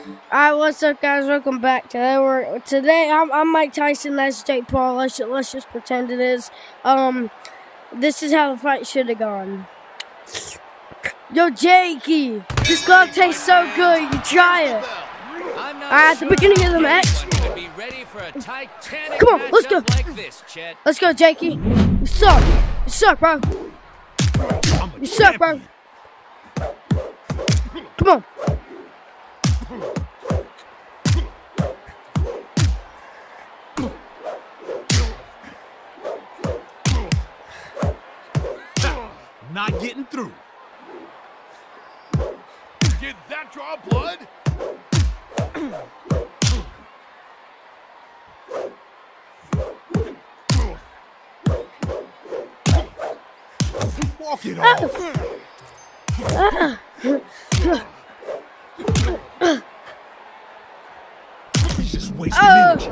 Alright, what's up, guys? Welcome back. Today, we're today I'm, I'm Mike Tyson. That's Jake Paul. Let's let's just pretend it is. Um, this is how the fight should have gone. Yo, Jakey, this glove tastes so good. You try it. Alright, at the beginning of the match. Come on, let's go. Let's go, Jakey. You suck. You suck, bro. You suck, bro. Come on. Not getting through. Did that draw blood? Walk it off. Ah. Ah. Just wasting Oh. energy.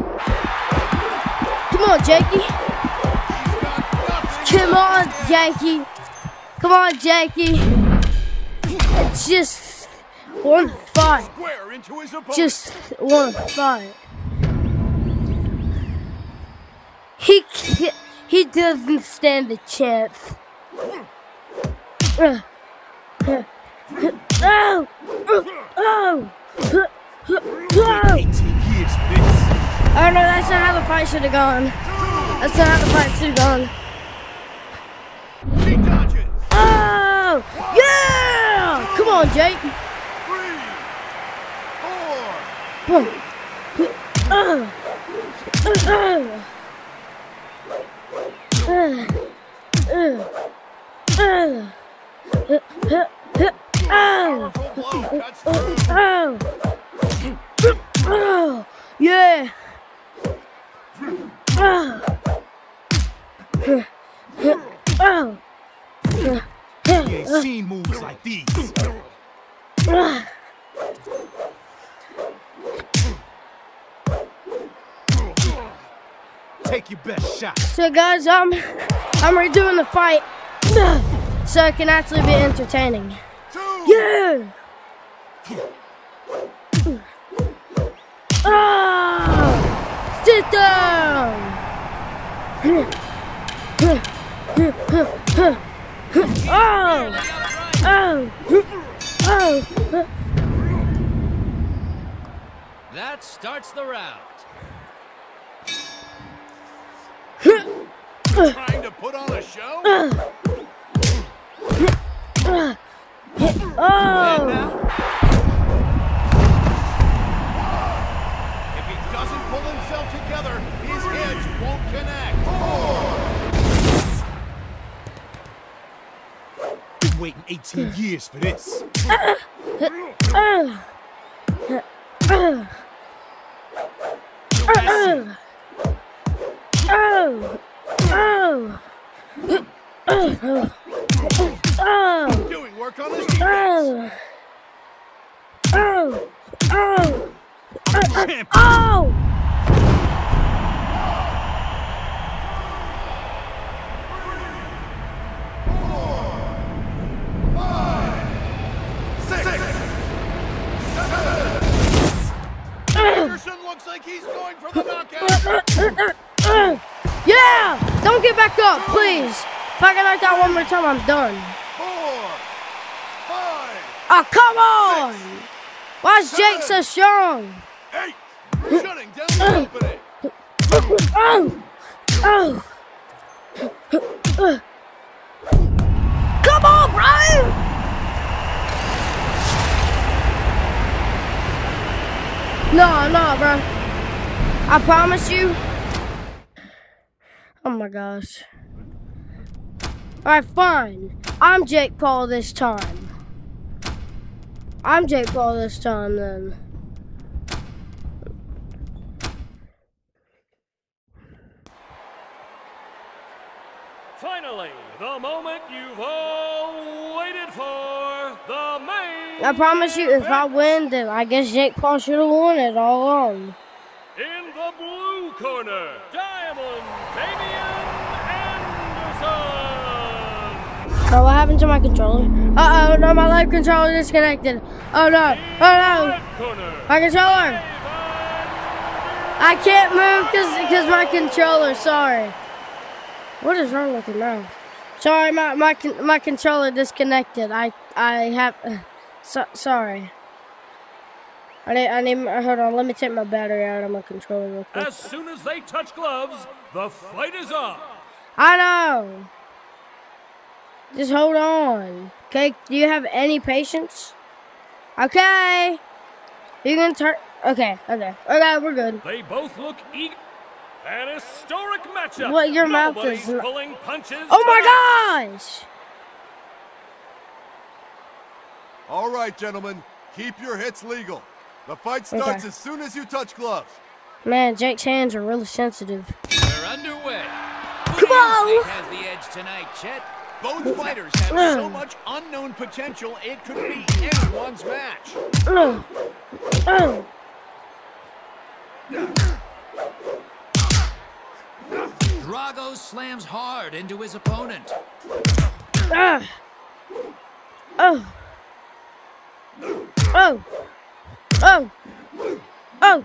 Come on, Jakey. Come on, Jakey. Come on, Jakey. It's just one fight. Into his. Just one fight. He he doesn't stand a chance. Uh, uh, Oh! Oh! Oh! Oh no, that's not how the fight should have gone. That's not how the fight should have gone. He dodges. Oh! Yeah! Come on, Jake. Three. Four. Oh. oh! Oh! oh. He ain't seen moves like these. Take your best shot. So guys, I'm I'm redoing the fight so it can actually be entertaining. Two. Yeah! Ah! Down! Oh! Oh! Oh! That starts the round. Trying to put on a show? Oh! If he doesn't pull himself together, his heads won't connect. Been waiting 18 years for this. Doing work on his defense. Looks like he's going for the knockout. Yeah! Don't get back up, please. If I get knocked out one more time, I'm done. Four. Five. Oh, come on! Why is Jake so strong? Eight. Shutting down the opening. Oh! Oh! Come on, bro! No, no, bro. I promise you. Oh my gosh. Alright, fine. I'm Jake Paul this time. I'm Jake Paul this time then. Finally, the moment you've all waited for, the main. I promise you, if I win, then I guess Jake Paul should have won it all along. In the blue corner, Diamond Damian Anderson. Oh, what happened to my controller? Uh oh, no, my live controller disconnected. Oh no, oh no, my controller. I can't move because because my controller. Sorry. What is wrong with it now? Sorry, my my my controller disconnected. I I have. So, sorry. I need I need. Hold on. Let me take my battery out of my controller real quick. As soon as they touch gloves, the fight is on. I know. Just hold on. Okay, do you have any patience? Okay. You can turn. Okay, okay, okay. We're good. They both look eager. An historic matchup. What, your mouth is- pulling punches. Oh my gosh! All right, gentlemen, keep your hits legal. The fight starts Okay. as soon as you touch gloves. Man, Jake's hands are really sensitive. We're underway. Come on! has the edge tonight, Chet? Both mm. fighters have mm. so much unknown potential, it could be anyone's match. Ugh. Ugh. Drago slams hard into his opponent. Ah. Oh. Oh. Oh. Oh.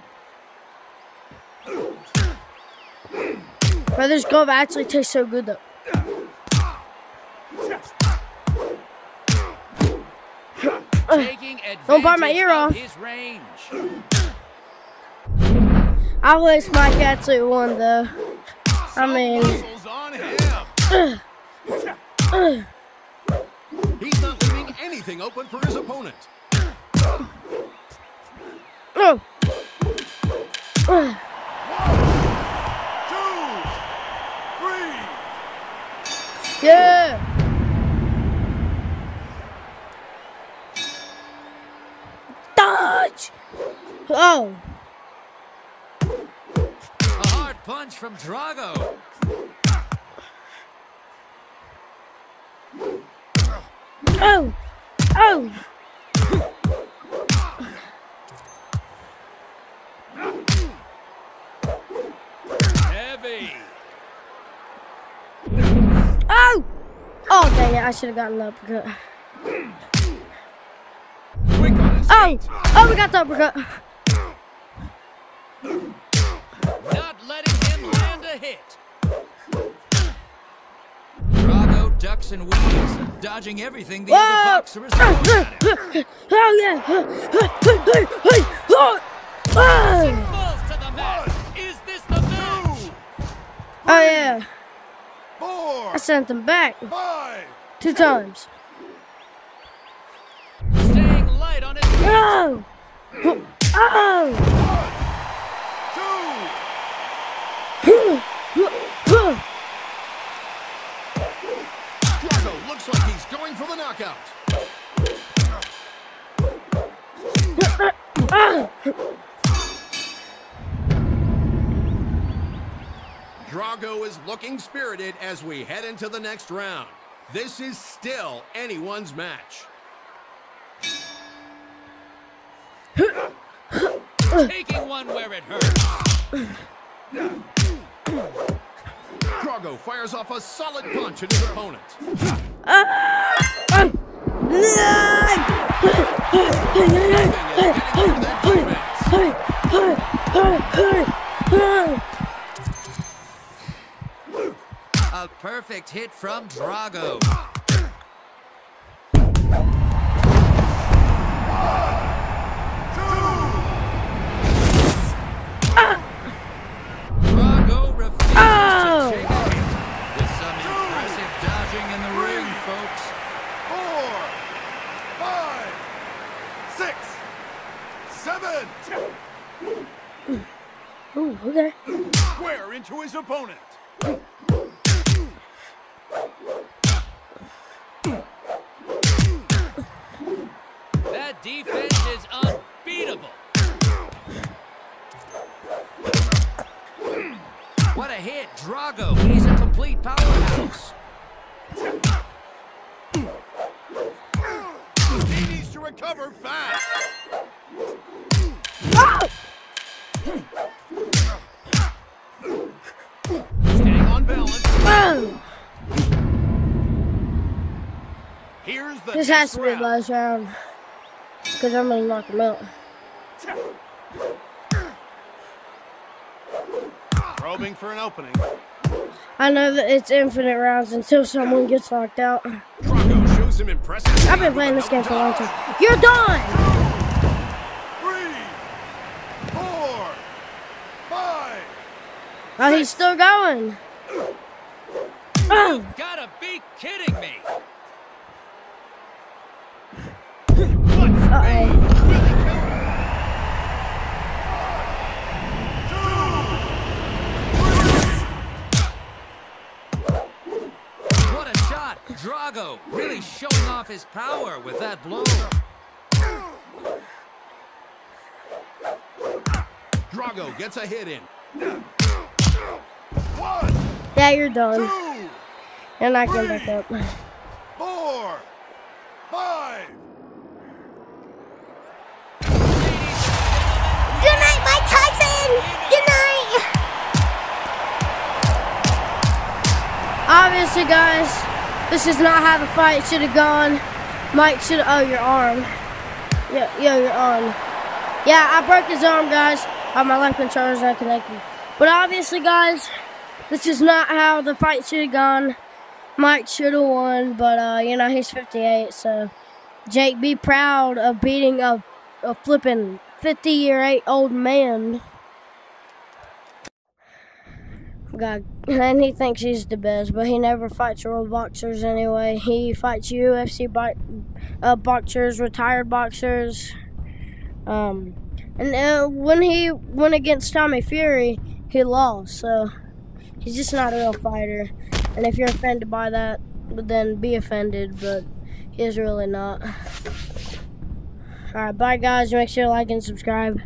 Bro, this glove actually tastes so good though. Don't bite my ear off. his range. I wish Mike actually won though. I mean, on him. He's not leaving anything open for his opponent. Oh. Ugh. Two, three. Yeah. Dodge. Oh. A hard punch from Drago. Oh. Oh. I should have gotten the uppercut. Quick on his Oh. Oh, we got the uppercut. Not letting him land a hit. Drago ducks and weaves, dodging everything the Whoa. other boxer is throwing at. Oh yeah. Oh. Oh. Falls to the mat. Is this the match? two, Oh yeah. four, I sent them back five. Two times. Staying light on his feet. Oh. Two. Drago looks like he's going for the knockout. Drago is looking spirited as we head into the next round. This is still anyone's match. Taking one where it hurts. Drago fires off a solid punch at his opponent. Perfect hit from. Drago Staying on balance. Oh. This has to be the last round. Because I'm going to knock him out. Probing for an opening. I know that it's infinite rounds until someone gets knocked out. Shows some impressive. I've been playing this game for a long time. You're done! Three, four, five. Oh, he's still going. Oh, Gotta be kidding me. uh-oh. What a shot. Drago really showing off his power with that blow. Drago gets a hit in. Yeah, you're done. Two, You're not getting back up. four, five. Good night, Mike Tyson! Good night! Obviously, guys, this is not how the fight should have gone. Mike should have. Oh, your arm. Yeah, yeah, your arm. Yeah, I broke his arm, guys. Oh, my left controller's not connected. But obviously, guys, this is not how the fight should have gone. Mike should have won, but, uh, you know, he's 58, so. Jake, be proud of beating a, a flipping 50 year eight old man. God, and he thinks he's the best, but he never fights world boxers anyway. He fights UFC uh, boxers, retired boxers. Um, and uh, when he went against Tommy Fury, he lost. So he's just not a real fighter. And if you're offended by that, then be offended. But he's really not. All right, bye guys. Make sure to like and subscribe.